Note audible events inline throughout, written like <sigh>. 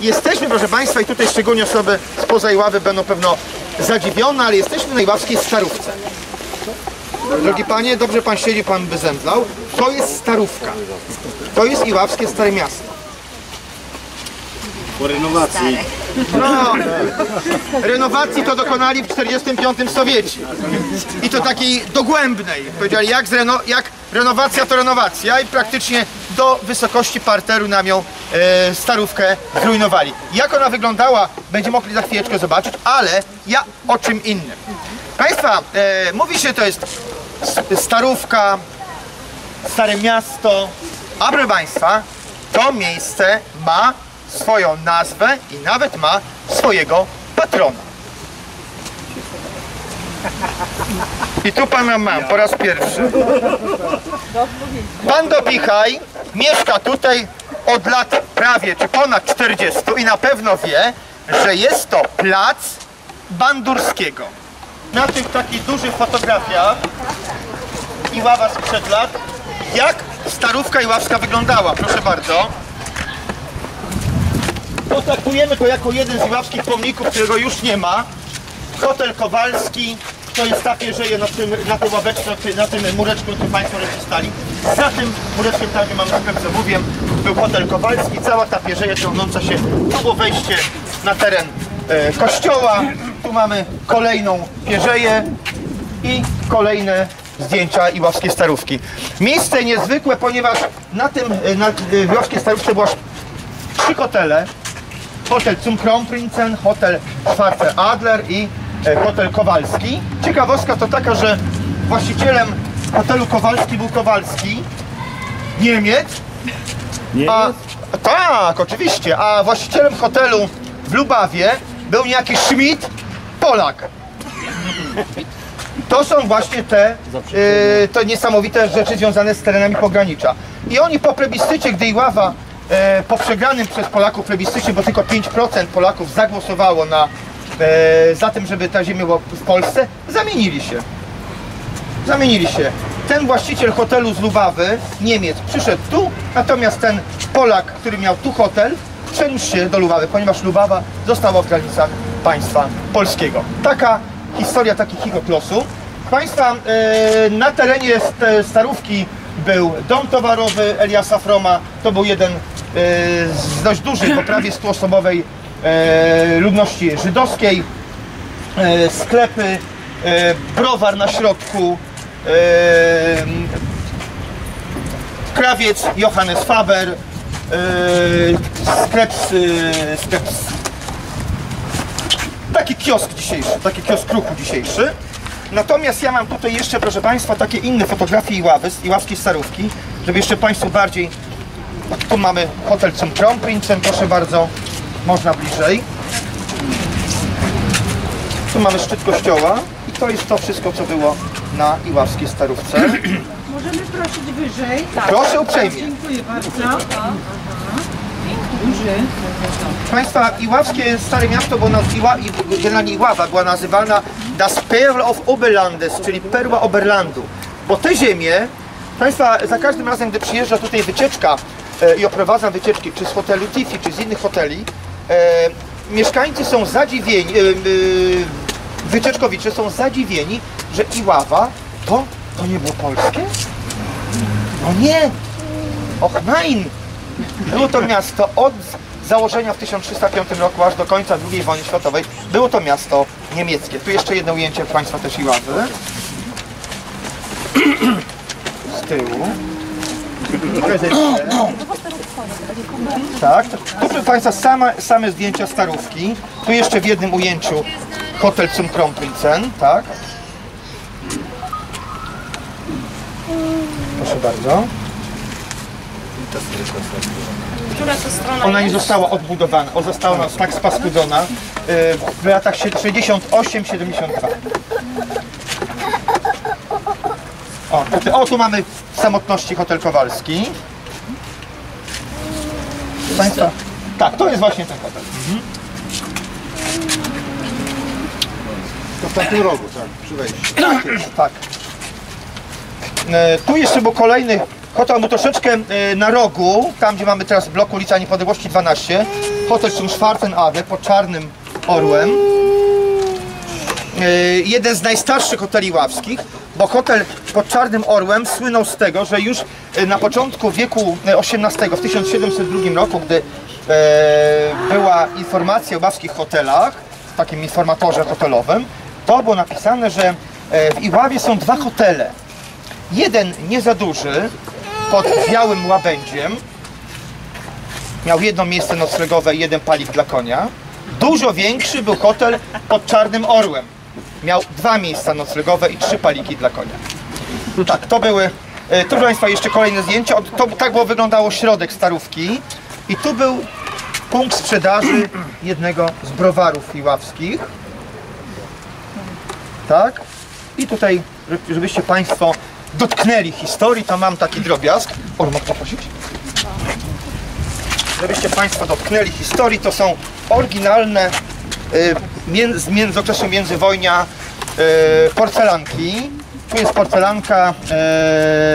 jesteśmy, proszę Państwa, i tutaj szczególnie osoby spoza Iławy będą pewno zadziwione, ale jesteśmy na Iławskiej Starówce. Drogi Panie, dobrze Pan siedzi, Pan by zemdlał. To jest Starówka. To jest Iławskie Stare Miasto. Po renowacji. No, renowacji to dokonali w 45 Sowiecie. I to takiej dogłębnej. Powiedzieli, jak, zreno, jak renowacja to renowacja i praktycznie do wysokości parteru nam ją e, starówkę zrujnowali. Jak ona wyglądała, będziemy mogli za chwileczkę zobaczyć, ale ja o czym innym. Państwa, e, mówi się, to jest starówka, stare miasto, a proszę Państwa, to miejsce ma swoją nazwę i nawet ma swojego patrona. I tu pana mam po raz pierwszy. Pan Dopichaj mieszka tutaj od lat prawie czy ponad 40 i na pewno wie, że jest to plac Bandurskiego. Na tych takich dużych fotografiach Iława sprzed lat, jak starówka iławska wyglądała, proszę bardzo. Potraktujemy to jako jeden z iławskich pomników, którego już nie ma. Hotel Kowalski, to jest ta pierzeje na tym, na tej ławeczce, na tym mureczku, który Państwo żeście. Za tym mureczkiem, tam gdzie mam na co mówiłem, był hotel Kowalski, cała ta pierzeja ciągnąca się, to było wejście na teren e, kościoła. Tu mamy kolejną pierzeję i kolejne zdjęcia Iławskiej Starówki. Miejsce niezwykłe, ponieważ na tym, e, na e, Iławskiej Starówce była trzy hotele. Hotel Zum Kronprinzen, hotel Schwarze Adler i e, hotel Kowalski. Ciekawostka to taka, że właścicielem hotelu Kowalski był Kowalski, Niemiec, Nie a tak, oczywiście, a właścicielem hotelu w Lubawie był niejaki Schmidt, Polak. To są właśnie te, yy, te niesamowite rzeczy związane z terenami pogranicza. I oni po plebiscycie, gdy Iława e, po przegranym przez Polaków plebiscycie, bo tylko 5% Polaków zagłosowało na, e, za tym, żeby ta ziemia była w Polsce, zamienili się. Zamienili się. Ten właściciel hotelu z Lubawy, Niemiec, przyszedł tu, natomiast ten Polak, który miał tu hotel, przeniósł się do Lubawy, ponieważ Lubawa została w granicach państwa polskiego. Taka historia takiego losu. Państwa, e, na terenie st- Starówki był dom towarowy Eliasa Froma. To był jeden z dość dużych, bo prawie 100-osobowej e, ludności żydowskiej e, sklepy, e, browar na środku, e, krawiec Johannes Faber, e, sklep, e, sklep taki kiosk dzisiejszy, taki kiosk ruchu dzisiejszy. Natomiast ja mam tutaj jeszcze, proszę Państwa, takie inne fotografie Iławy, z Iławskiej Starówki, żeby jeszcze Państwu bardziej... Tu mamy hotel Zum Kronprinzen, proszę bardzo, można bliżej. Tu mamy szczyt kościoła i to jest to wszystko, co było na Iławskiej Starówce. <clears throat> Możemy prosić wyżej. Tak. Proszę uprzejmie. Dziękuję bardzo. Duży. Państwa, Iławskie Stare Miasto, było nazywa, i generalnie Iława była nazywana Das Perl of Oberlandes, czyli perła Oberlandu. Bo te ziemie, Państwa, za każdym razem, gdy przyjeżdża tutaj wycieczka i oprowadzam wycieczki, czy z hotelu Tiffy, czy z innych hoteli, e, mieszkańcy są zadziwieni, e, e, wycieczkowicze są zadziwieni, że Iława to, to nie było polskie? No nie! Och nein! Było to miasto od założenia w 1305 roku aż do końca II wojny światowej. Było to miasto niemieckie. Tu jeszcze jedno ujęcie Państwa też Iławy. <clears throat> Z tyłu. Tak, proszę Państwa same, same zdjęcia starówki. Tu jeszcze w jednym ujęciu hotel Zum Kronprinzen, tak. Proszę bardzo. Ona nie została odbudowana, ona została tak spaskudzona y, w latach 68-72. O, o, tu mamy samotności hotel Kowalski. Państwa, tak, to jest właśnie ten hotel. To w tamtym rogu, tak, przy wejściu. Tak jest, <clears throat> tak. E, Tu jeszcze był kolejny hotel, był troszeczkę e, na rogu, tam gdzie mamy teraz blok ulica Niepodległości 12. hotel zum Schwarzen Adler pod Czarnym Orłem. E, jeden z najstarszych hoteli ławskich, bo hotel pod Czarnym Orłem słynął z tego, że już e, na początku wieku XVIII, w 1702 roku, gdy e, była informacja o ławskich hotelach, w takim informatorze hotelowym, to było napisane, że e, w Iławie są dwa hotele. Jeden nie za duży, pod Białym Łabędziem, miał jedno miejsce noclegowe i jeden palik dla konia. Dużo większy był hotel pod Czarnym Orłem. Miał dwa miejsca noclegowe i trzy paliki dla konia. Tak, to były. e, Tu proszę Państwa jeszcze kolejne zdjęcie. To, tak było wyglądało środek Starówki. I tu był punkt sprzedaży jednego z browarów iławskich. Tak? I tutaj, żebyście Państwo dotknęli historii, to mam taki drobiazg. O, mogę poprosić? żebyście Państwo dotknęli historii, to są oryginalne mię- z okresu międzywojnia y, porcelanki. Tu jest porcelanka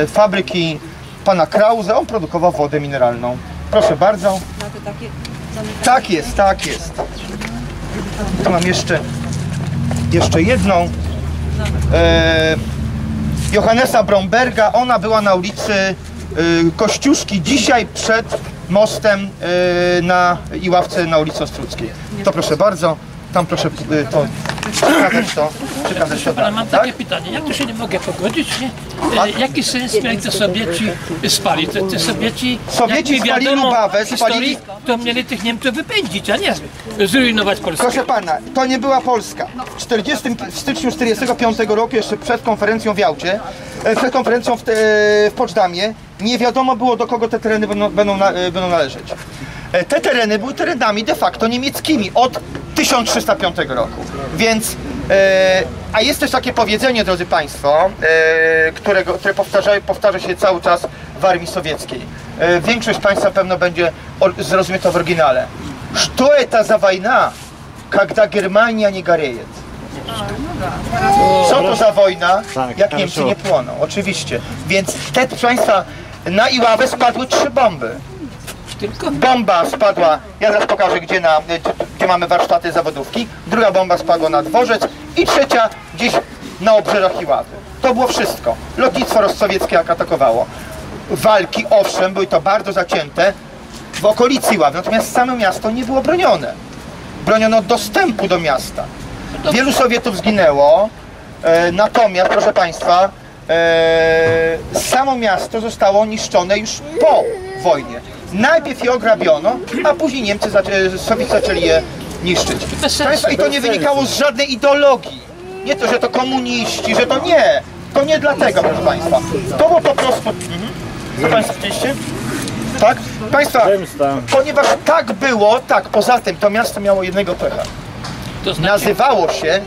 y, fabryki pana Krause. On produkował wodę mineralną. Proszę bardzo. Tak jest, tak jest. Tu mam jeszcze, jeszcze jedną. Johannesa Bromberga. Ona była na ulicy y, Kościuszki, dzisiaj przed mostem y, na Iławce na ulicy Ostruckiej. To proszę bardzo, tam proszę y, to przekazać to, przekazać to Ale mam tak? takie pytanie, jak tu się nie mogę pogodzić, nie? E, Jaki sens mieli te Sowieci spalić? Te, te Sowieci, Sowieci jak spalili wiadomo Lubawę, spalili- to mieli tych Niemców wypędzić, a nie zrujnować Polskę. Proszę pana, to nie była Polska. W, 40, w styczniu 45 roku, jeszcze przed konferencją w Jałcie, e, przed konferencją w, te, w Poczdamie, nie wiadomo było do kogo te tereny będą, będą, na, e, będą należeć. E, Te tereny były terenami de facto niemieckimi od 1305 roku. Więc, e, a jest też takie powiedzenie, drodzy Państwo, e, którego, które powtarza, powtarza się cały czas w armii sowieckiej. E, większość Państwa pewno będzie o- zrozumie to w oryginale. Что это за wojna, когда Германия не гореет? Co to za wojna, Tak, jak хорошо. Niemcy nie płoną? Oczywiście. Więc te, proszę Państwa, na Iławę spadły trzy bomby. Tylko Bomba spadła, ja zaraz pokażę gdzie, na, mamy warsztaty zawodówki. Druga bomba spadła na dworzec i trzecia gdzieś na obrzeżach Iławy. To było wszystko. Lotnictwo rozsowieckie jak atakowało. Walki, owszem, były to bardzo zacięte w okolicy Iławy, natomiast samo miasto nie było bronione. Broniono dostępu do miasta. Wielu Sowietów zginęło, e, natomiast, proszę Państwa, e, samo miasto zostało niszczone już po wojnie. Najpierw je ograbiono, a później Niemcy, zaczę, Sowieci zaczęli je niszczyć. Państwa, I to nie wynikało z żadnej ideologii. Nie to, że to komuniści, że to nie. To nie dlatego, proszę Państwa. To było po prostu... Mhm. Co Państwo chcieliście? Tak? Państwa, ponieważ tak było, tak, poza tym to miasto miało jednego pecha. znaczy, Nazywało się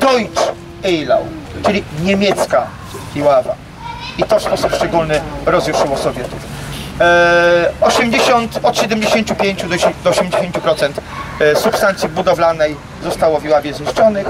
Deutsch Eilau, czyli niemiecka Iława. I to w sposób szczególny rozjuszyło Sowietów. E, 80, od 75 do, sie- do 80% e, substancji budowlanej zostało w Iławie zniszczonych,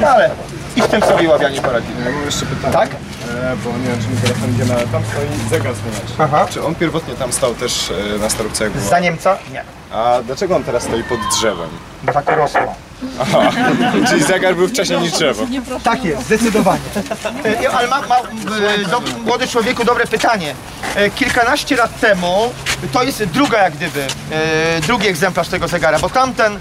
no ale i w tym sobie Iławianie poradzili. Ja mam jeszcze pytanie. Tak? E, bo nie wiem, czy mi telefon idzie, ale tam stoi zegar słoneczny. Aha. Czy on pierwotnie tam stał też e, na starówce? Za Niemca? Nie. A dlaczego on teraz stoi pod drzewem? Bo tak rosło. <laughs> Czyli zegar był wcześniej niż drzewo. Tak jest, zdecydowanie. E, Ale ma, ma, e, do, młody człowieku dobre pytanie. E, Kilkanaście lat temu, to jest druga jak gdyby, e, drugi egzemplarz tego zegara, bo tamten e,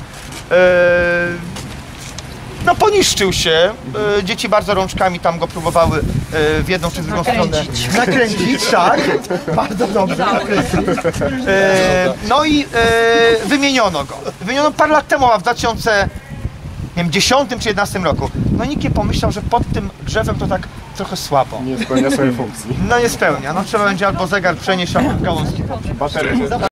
no poniszczył się. E, Dzieci bardzo rączkami tam go próbowały e, w jedną czy w drugą stronę nakręcić. Tak, bardzo dobrze nakręcić. E, No i e, wymieniono go. Wymieniono parę lat temu, a w 2000 nie wiem, 10 czy 11 roku. No nikt nie pomyślał, że pod tym drzewem to tak trochę słabo. Nie spełnia swojej funkcji. No nie spełnia. No trzeba będzie albo zegar przenieść, albo gałązki. Baterie.